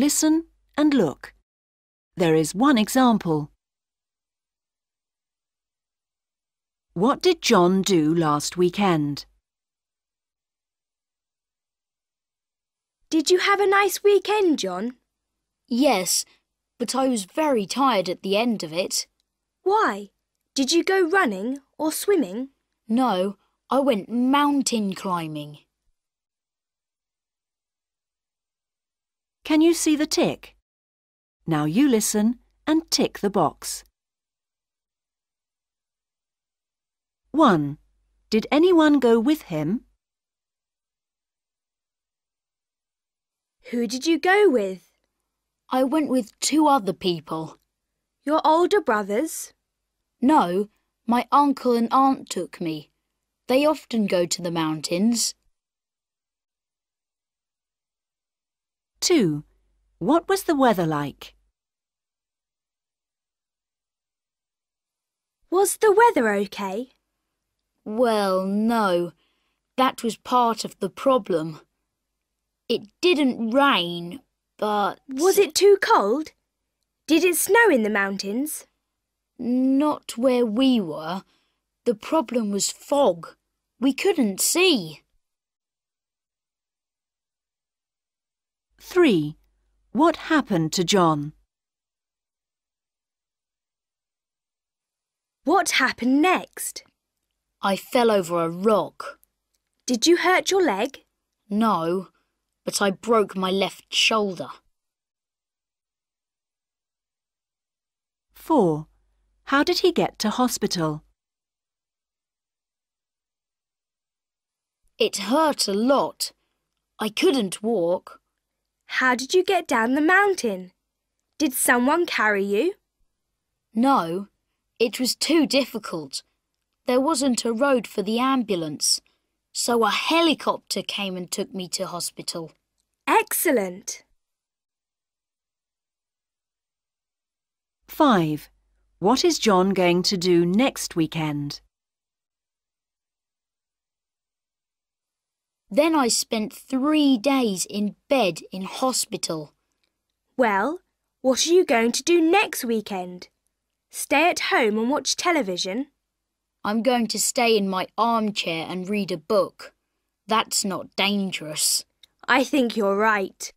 Listen and look. There is one example. What did John do last weekend? Did you have a nice weekend, John? Yes, but I was very tired at the end of it. Why? Did you go running or swimming? No, I went mountain climbing. Can you see the tick? Now you listen and tick the box. 1. Did anyone go with him? Who did you go with? I went with two other people. Your older brothers? No, my uncle and aunt took me. They often go to the mountains. 2. What was the weather like? Was the weather okay? Well, no. That was part of the problem. It didn't rain, but... Was it too cold? Did it snow in the mountains? Not where we were. The problem was fog. We couldn't see. 3. What happened to John? What happened next? I fell over a rock. Did you hurt your leg? No, but I broke my left shoulder. 4. How did he get to hospital? It hurt a lot. I couldn't walk. How did you get down the mountain? Did someone carry you? No, it was too difficult. There wasn't a road for the ambulance, so a helicopter came and took me to hospital. Excellent. 5. What is John going to do next weekend? Then I spent three days in bed in hospital. Well, what are you going to do next weekend? Stay at home and watch television? I'm going to stay in my armchair and read a book. That's not dangerous. I think you're right.